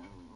Oh.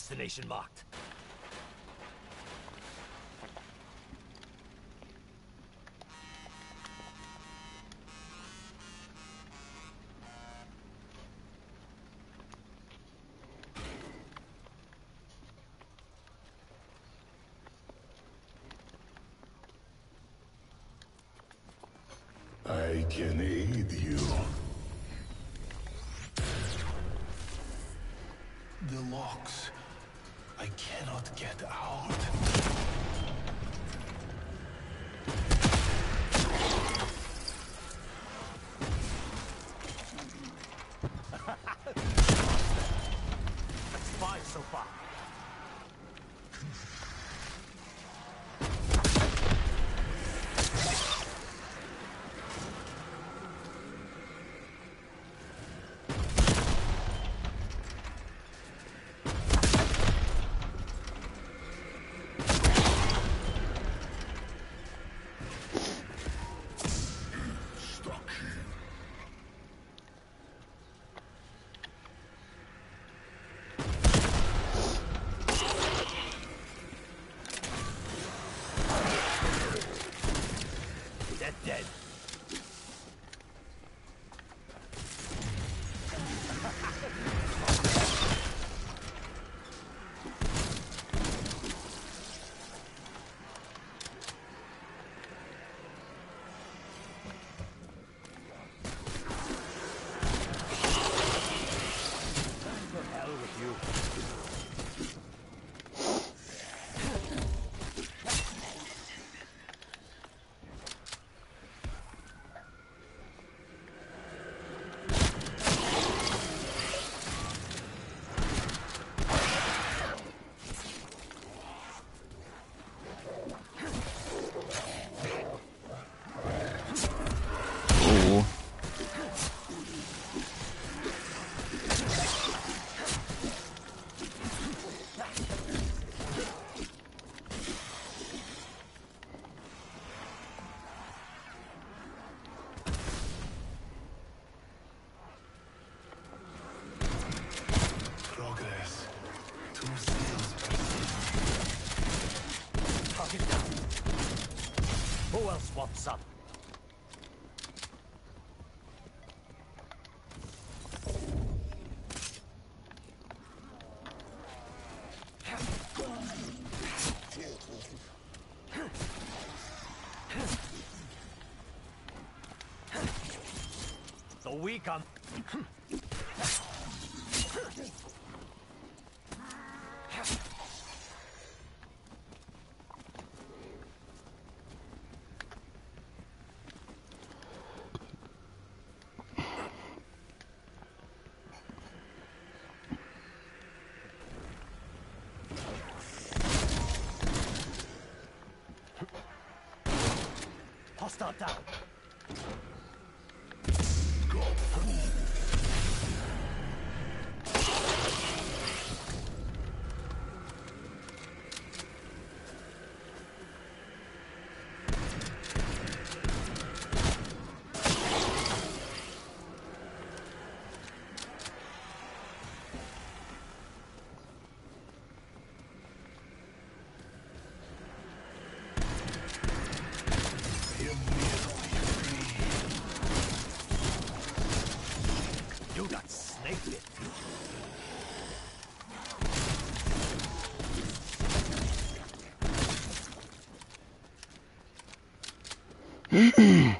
Destination marked. I can aid you. The locks. I cannot get out. Wants some? The weak on. Hostile down. mm-hmm.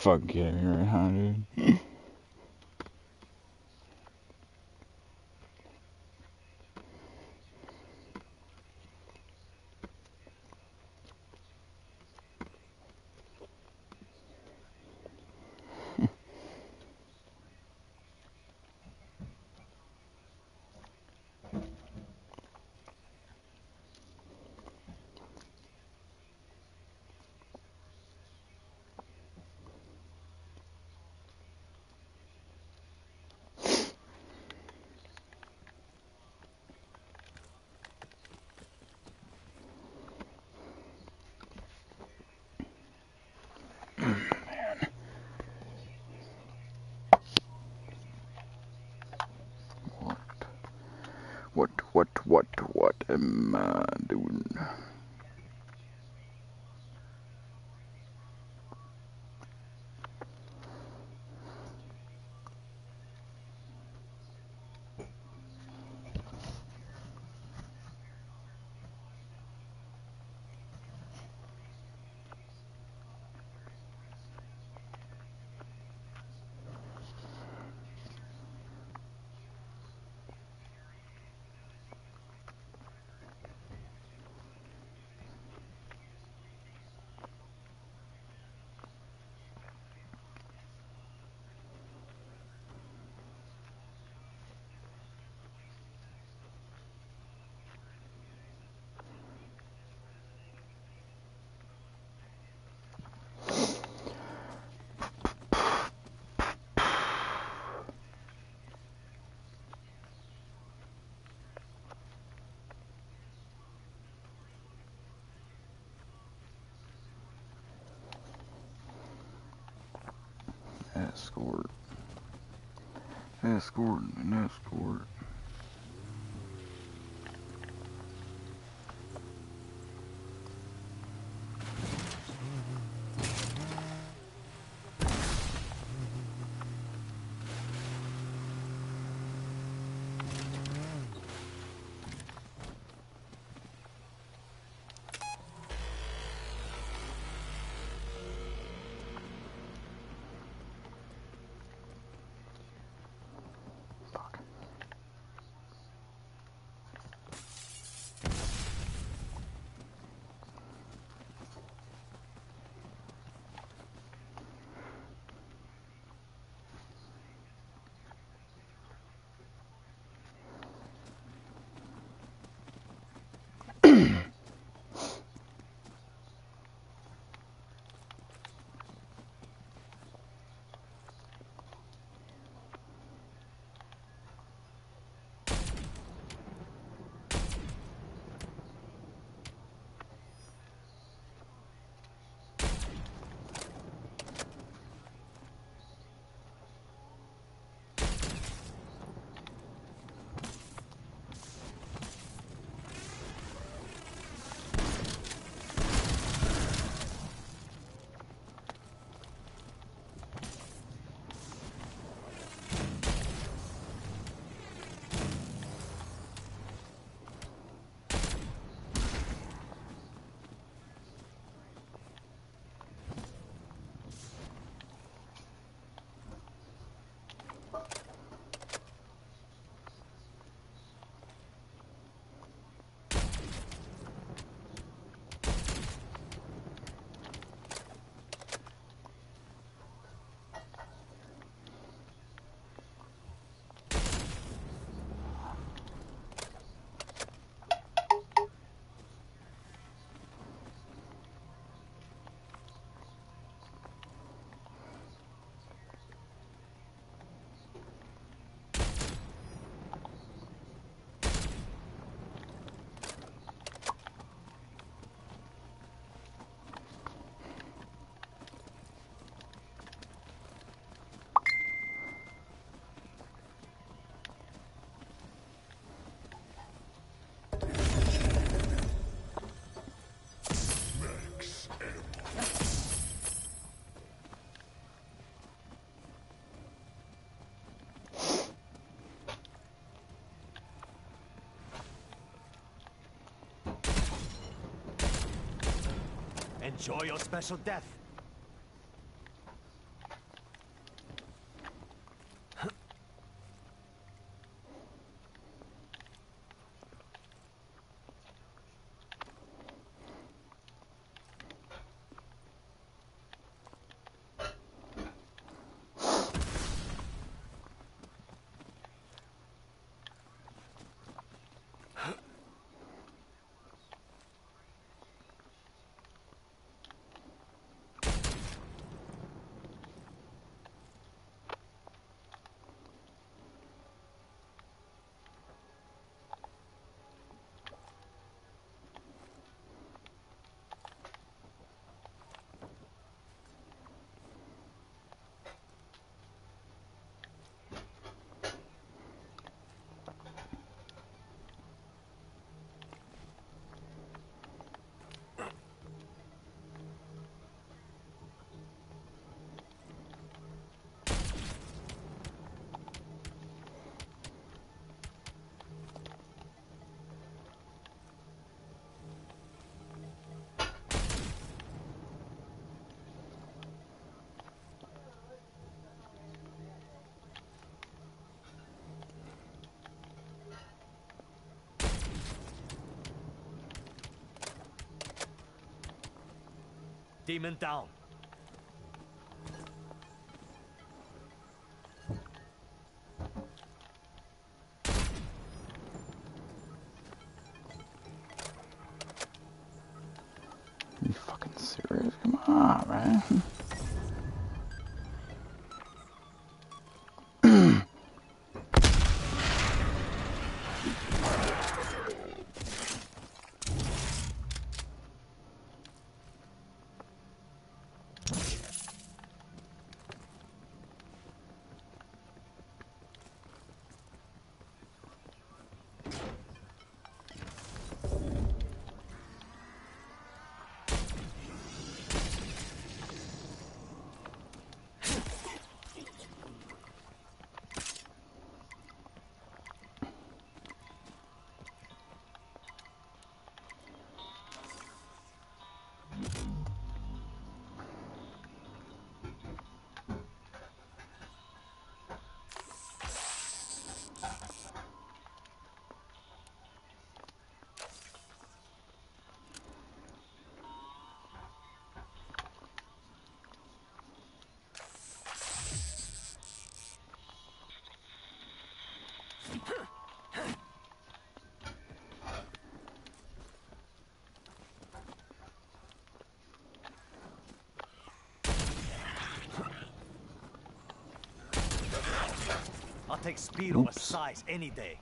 Fucking kidding me right now, dude. What, what, what, am I doing? Escort. Escort and escort. Enjoy your special death. Demon down. I'll take speed over size any day.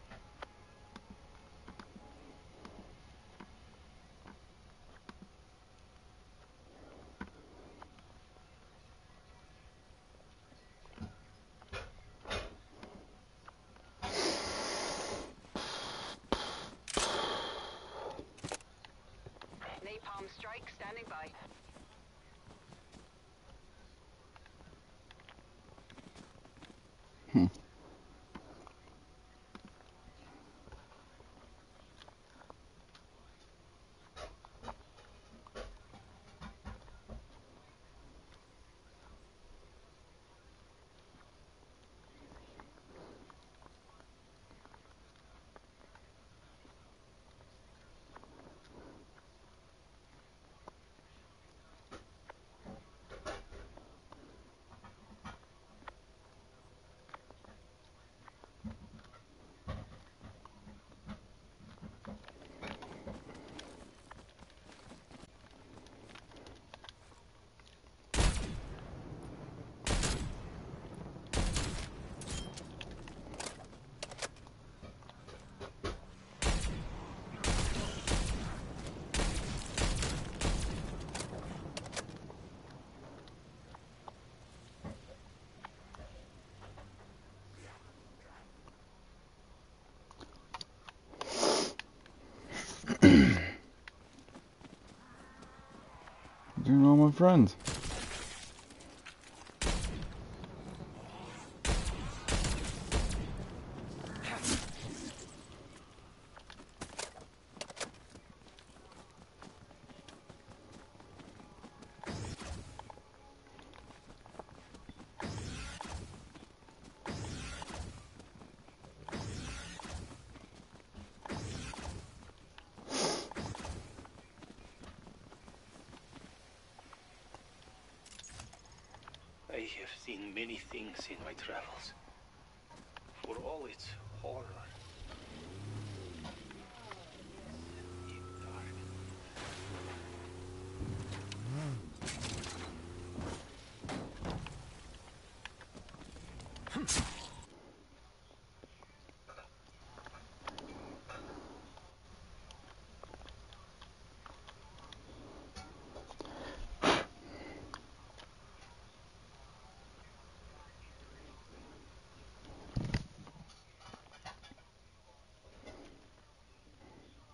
Doing all my friends. Have seen many things in my travels. For all its horror. in dark.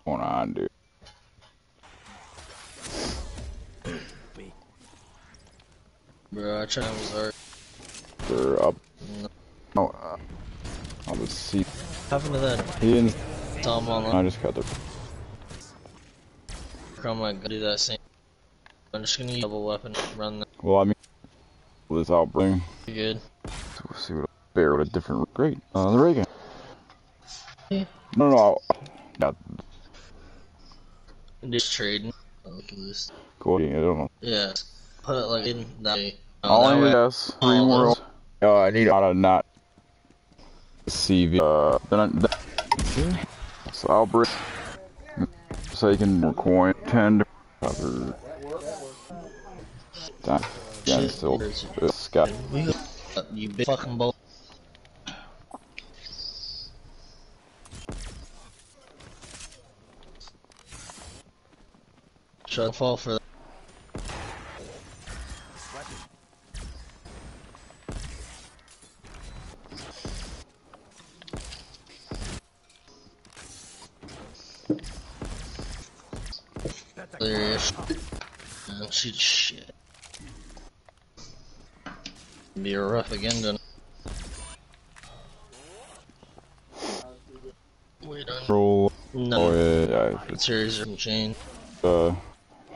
going on, dude? Bro, I tried was hard. For up. Oh, uh, I'll just see. What happened to that He didn't. Tom I just got the. I'm gonna do that same. I'm just gonna use double weapon, run that. Well, I mean, this outbring. Good? We'll see what a bear with a different. Great. Uh, the Reagan. Yeah. No, no. I'll, yeah, Just trading. Look at this. ahead. I don't know. Yeah. Put it like in that way. Oh, All I need is three more. Uh, I need out of not CV. Uh, then I, then, so I'll bring so you can more coin ten to cover. That yeah, still it's got We got uh, you big fucking bolt. Shut fall for that. Be again, then. Wait on. roll. No. Oh yeah, yeah. yeah, It's, Series or chain. uh,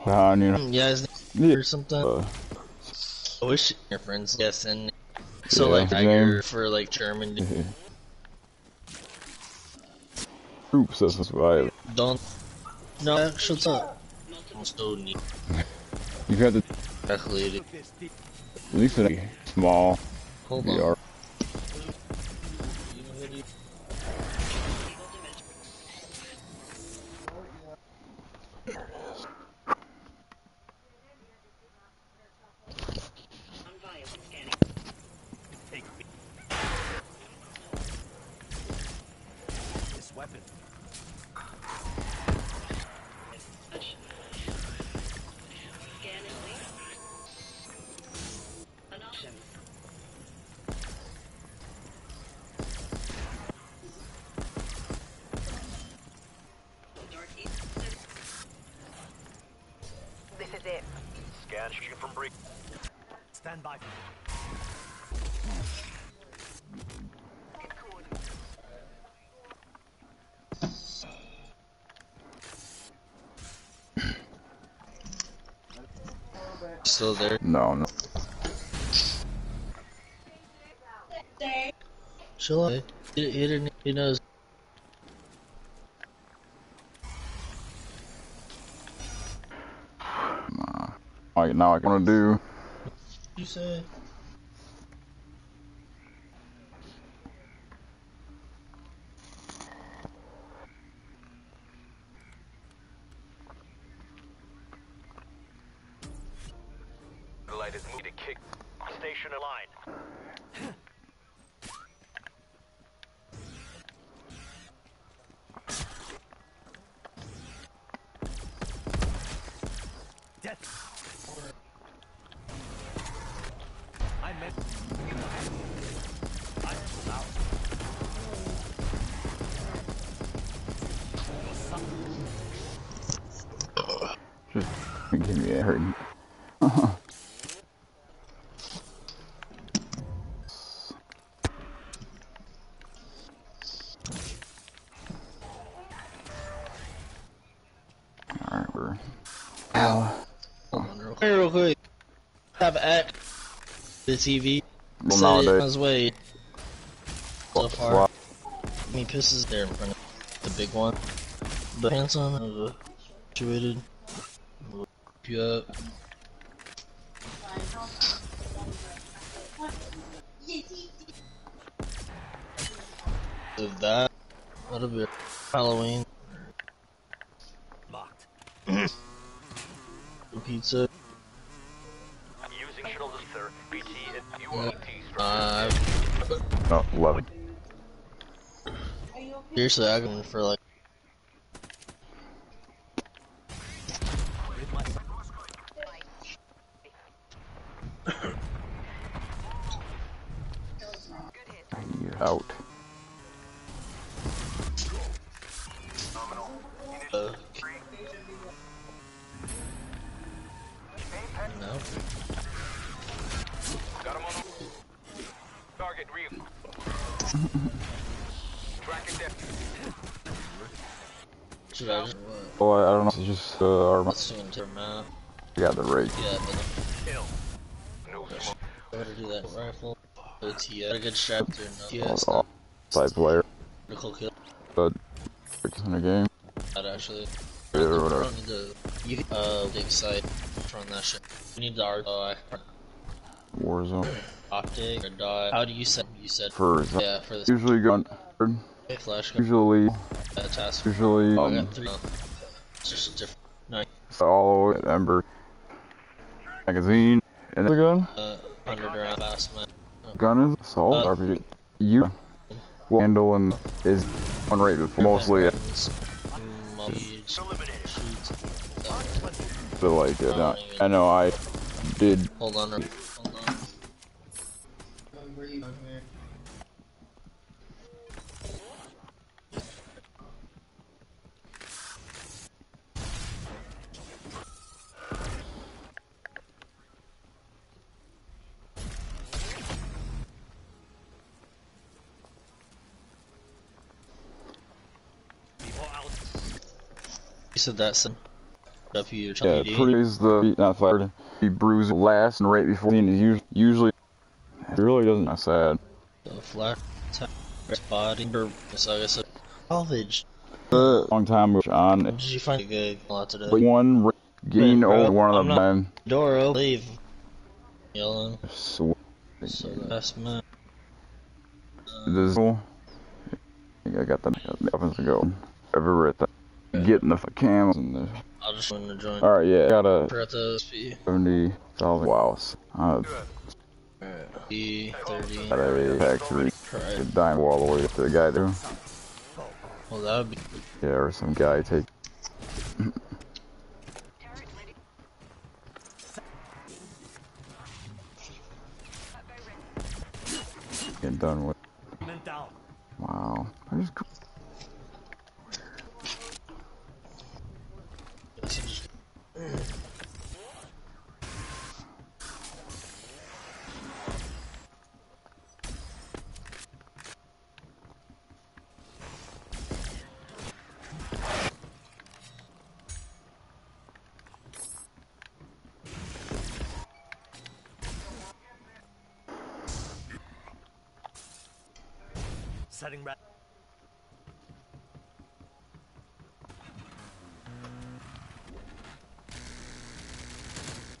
on you know. Yeah, his name Yeah. or something. Uh, I wish your friends guessing. So Yeah, like Tiger name. for like German. Oops, this is why Don't. No, shut up. I'm still neat. you have to Calculated. at least a small Hold Scan sheet from break. Stand by. Still there. No, no. Chill out. He, he didn't. He knows. Now I want to do. You say. The light is moving to kick. Station align. Death. I meant. I pull out. Just give me a hurt. Alright, we're. Ow. Hold on real quick. Hey, real quick. Have act the TV. Well, Set it on nowadays. his way. So What's far. what? Me pisses there in front of the big one. The hands on uh, situated. Yep. Of that, that'll be Halloween. Locked. Pizza. Using shuttle sir. BT and uh, not loving. Seriously, I've been for like. Out. Uh, no. Got him on the target. Re Tracking them. Should I don't know. It's just uh, our Let's swing to map. yeah the rate. Yeah, but Kill. No smoke. I better do that rifle. Yeah. A good strap through. No. All- Yes. Side player, Critical kill. but in the game. That actually. Yeah, or I whatever. don't need the. You uh, dig site from that shit. You need the art. I. Warzone. Optic or die. How do you set? You said. For Yeah, for this usually gun. flash gun. Usually, Uh, task. usually I um, got three. It's just a different. No, all the way at Ember magazine and the gun. uh, hundred round fast man. Gun is assault Uh, RPG. You will handle and is one rate before mostly Mobbies, shoots. but like uh, I know I did. Hold on. Where you on here? You said that or yeah is the not fired. He bruised last and right before the end is usually it really doesn't not sad. The flat body or so I guess a college. Uh, long time on Did you find a good a lot today? one gain over one of not- them. Doro, leave. Yelling. So So that's my. this I think I got the weapons to go everywhere. Getting the cams and the I'll just win the joint. all right yeah got a Forgot the SP. seventy thousand wow. Uh, E thirty. got a factory. Right. Dime all the way to the guy there. Well, that would be. Yeah, or some guy take. Get done with. Wow. I just Setting back.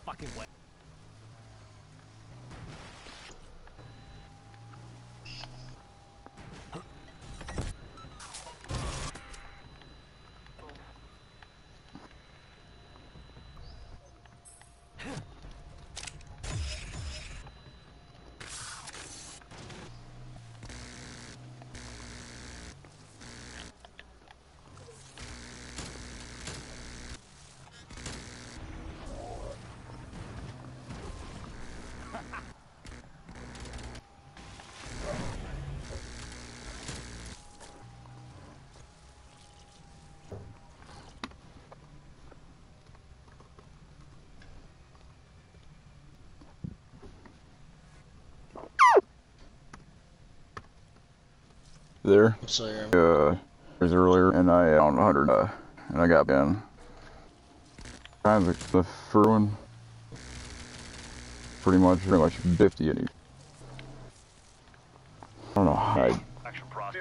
Fucking way. There. So. Uh, it was earlier, and I on 100, uh, and I got in. Kind of the first one, pretty much, pretty much 50 and he, I don't know, I, Action process.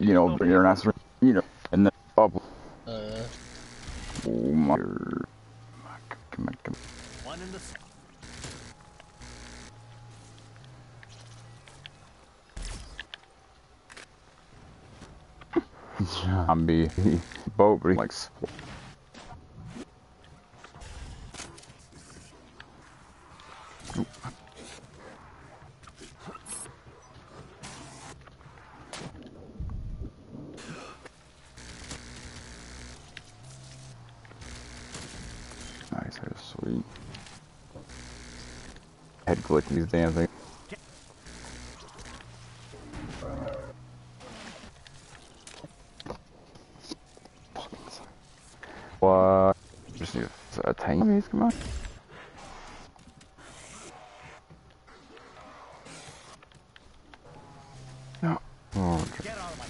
you know, you're not, you know, and then up, Uh, oh my, come on, come One in the. Zombie boat, likes. Nice, sweet. Head glitch these damn things. What? Just need a, a tank. Come on. No. My.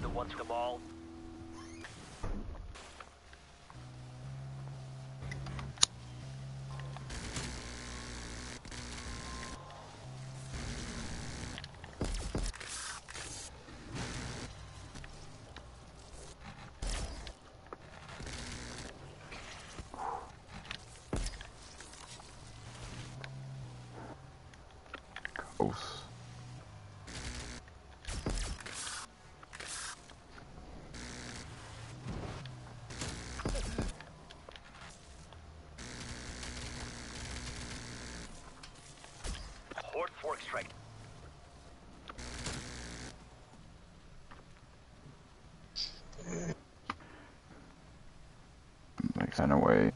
The ones the ball. Strike. Like, away. Fucking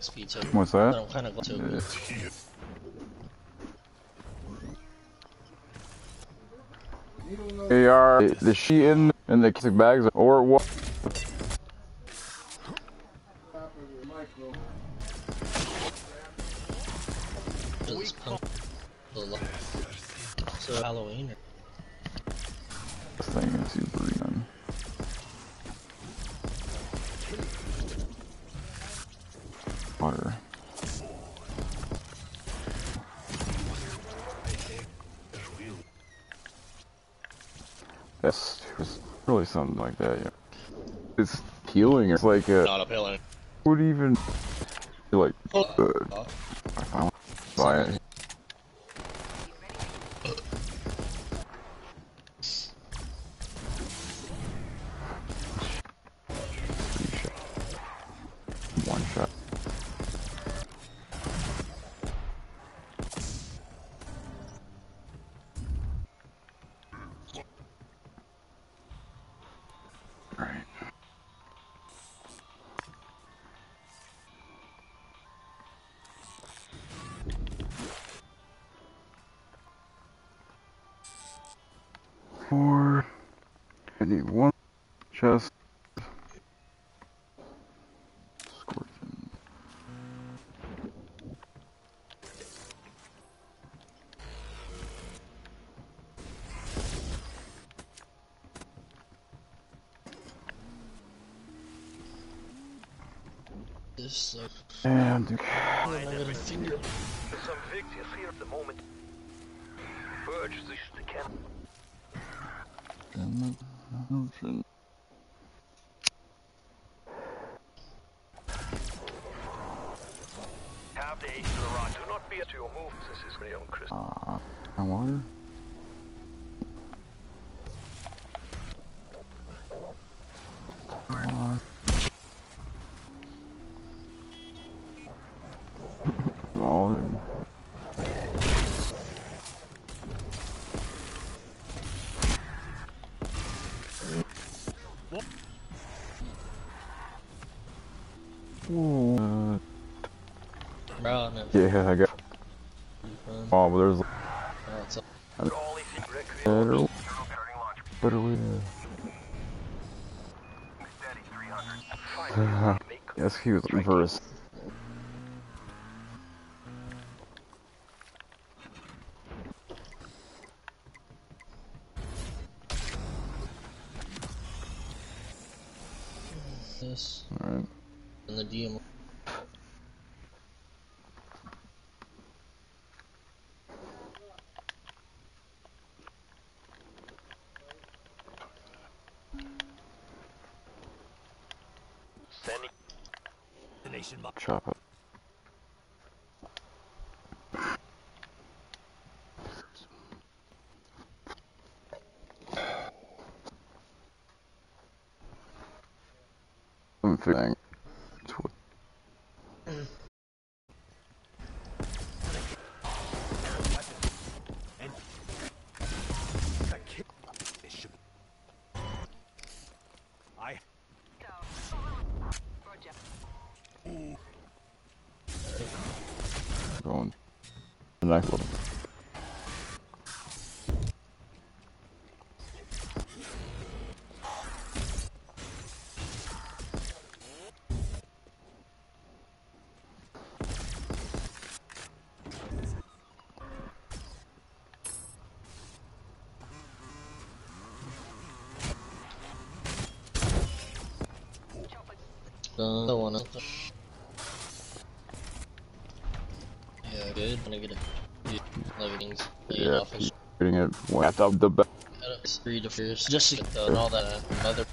XP too. What's that? I'm kind of glad too. Yeah. AR, the she in in the bags or what? So Halloween. This thing is super young. Water. That's it's really something like that. Yeah. It's healing. It's like a, Not appealing. would even like uh, Four. I need one chest. Scorpion. This sucks. And I'm gonna finger. Some victims here at the moment. Purge this the camp. Ocean. Yeah, I got. Oh, but there's. Oh, Literally. Literally. yes, he was looking for us. Nightclub. Went up the back. Just to get the, all that mother